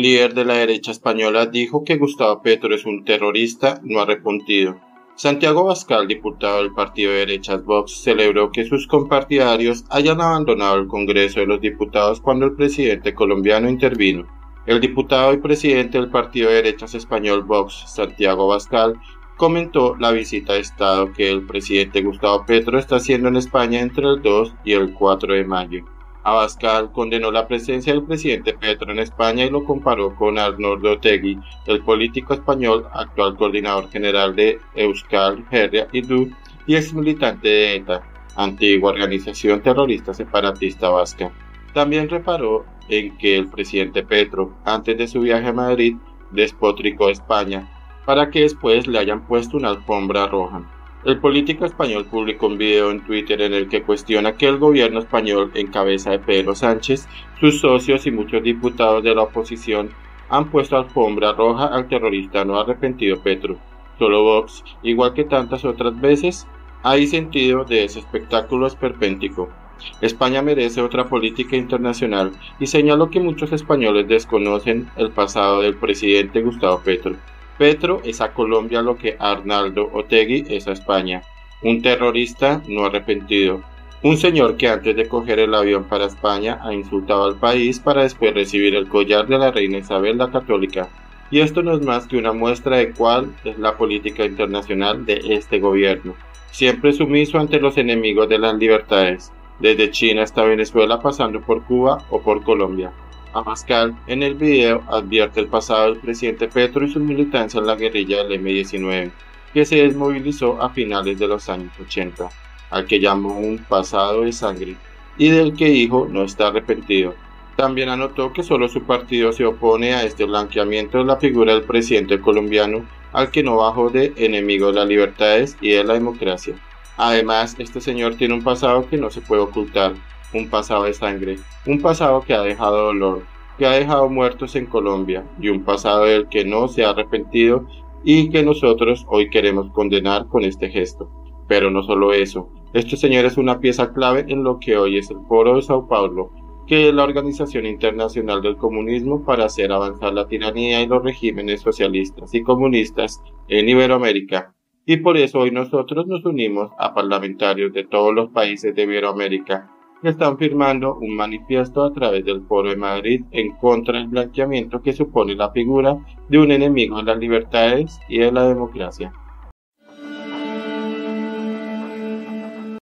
líder de la derecha española, dijo que Gustavo Petro es un terrorista no arrepentido. Santiago Bascal, diputado del partido de derechas Vox, celebró que sus compartidarios hayan abandonado el Congreso de los Diputados cuando el presidente colombiano intervino. El diputado y presidente del partido de derechas español Vox, Santiago Bascal, comentó la visita de Estado que el presidente Gustavo Petro está haciendo en España entre el 2 y el 4 de mayo. Abascal condenó la presencia del presidente Petro en España y lo comparó con Arnoldo Otegui, el político español, actual coordinador general de Euskal Herria y y ex militante de ETA, antigua organización terrorista separatista vasca. También reparó en que el presidente Petro, antes de su viaje a Madrid, despotricó España para que después le hayan puesto una alfombra roja. El político español publicó un video en Twitter en el que cuestiona que el gobierno español, en cabeza de Pedro Sánchez, sus socios y muchos diputados de la oposición han puesto alfombra roja al terrorista no arrepentido Petro. Solo Vox, igual que tantas otras veces, hay sentido de ese espectáculo esperpéntico. España merece otra política internacional y señaló que muchos españoles desconocen el pasado del presidente Gustavo Petro. Petro es a Colombia lo que Arnaldo Otegui es a España, un terrorista no arrepentido, un señor que antes de coger el avión para España ha insultado al país para después recibir el collar de la reina Isabel la Católica. Y esto no es más que una muestra de cuál es la política internacional de este gobierno, siempre sumiso ante los enemigos de las libertades, desde China hasta Venezuela pasando por Cuba o por Colombia. Abascal en el video advierte el pasado del presidente Petro y su militancia en la guerrilla del M-19, que se desmovilizó a finales de los años 80, al que llamó un pasado de sangre y del que dijo no está arrepentido. También anotó que solo su partido se opone a este blanqueamiento de la figura del presidente colombiano, al que no bajó de enemigo de las libertades y de la democracia. Además, este señor tiene un pasado que no se puede ocultar, un pasado de sangre, un pasado que ha dejado dolor, que ha dejado muertos en Colombia y un pasado del que no se ha arrepentido y que nosotros hoy queremos condenar con este gesto. Pero no solo eso, este señor es una pieza clave en lo que hoy es el Foro de Sao Paulo, que es la Organización Internacional del Comunismo para hacer avanzar la tiranía y los regímenes socialistas y comunistas en Iberoamérica. Y por eso hoy nosotros nos unimos a parlamentarios de todos los países de Iberoamérica están firmando un manifiesto a través del Foro de Madrid en contra del blanqueamiento que supone la figura de un enemigo de las libertades y de la democracia.